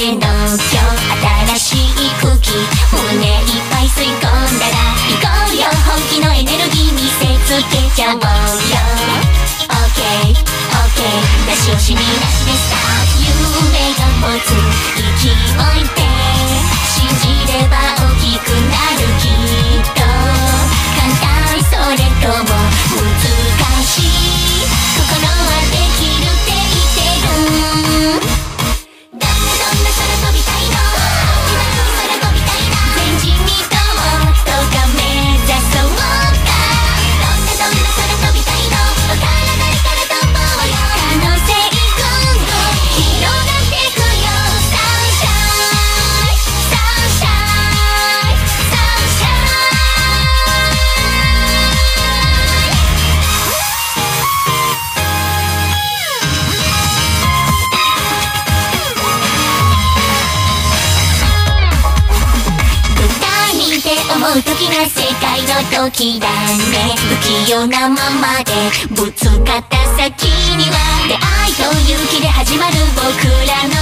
ての今日新しい空気胸いっぱい吸い込んだら行こうよ本気のエネルギー見せつけちゃおうよ OK OK 出し惜しみなしでさ夢が持つ勢い思う時が世界の時だね不器用なままでぶつかった先には出会いと勇気で始まる僕らの